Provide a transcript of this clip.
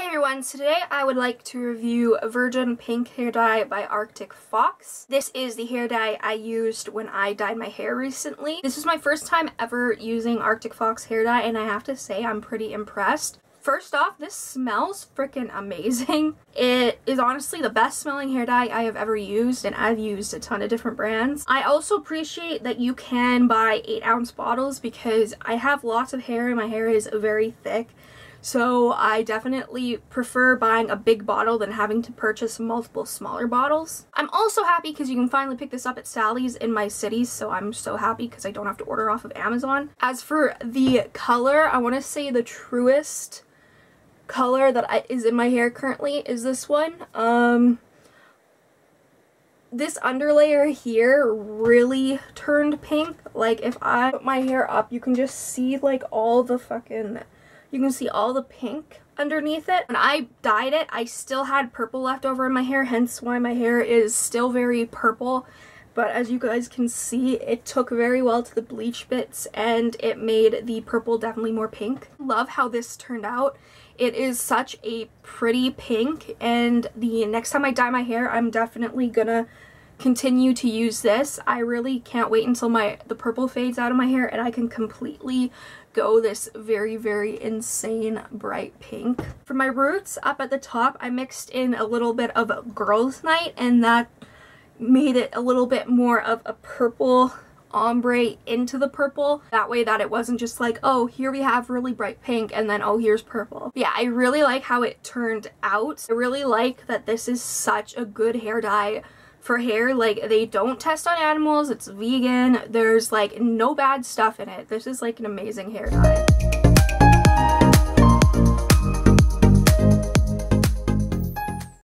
Hey everyone, today I would like to review Virgin Pink Hair Dye by Arctic Fox. This is the hair dye I used when I dyed my hair recently. This was my first time ever using Arctic Fox hair dye and I have to say I'm pretty impressed. First off, this smells freaking amazing. It is honestly the best smelling hair dye I have ever used and I've used a ton of different brands. I also appreciate that you can buy 8 ounce bottles because I have lots of hair and my hair is very thick so I definitely prefer buying a big bottle than having to purchase multiple smaller bottles. I'm also happy because you can finally pick this up at Sally's in my city, so I'm so happy because I don't have to order off of Amazon. As for the color, I want to say the truest color that I, is in my hair currently is this one. Um, this underlayer here really turned pink. Like if I put my hair up, you can just see like all the fucking you can see all the pink underneath it. When I dyed it, I still had purple left over in my hair, hence why my hair is still very purple. But as you guys can see, it took very well to the bleach bits and it made the purple definitely more pink. Love how this turned out. It is such a pretty pink and the next time I dye my hair, I'm definitely gonna continue to use this. I really can't wait until my the purple fades out of my hair and I can completely go this very, very insane bright pink. For my roots up at the top, I mixed in a little bit of Girls Night and that made it a little bit more of a purple ombre into the purple. That way that it wasn't just like, oh, here we have really bright pink and then, oh, here's purple. Yeah, I really like how it turned out. I really like that this is such a good hair dye for hair. Like, they don't test on animals. It's vegan. There's, like, no bad stuff in it. This is, like, an amazing hair dye.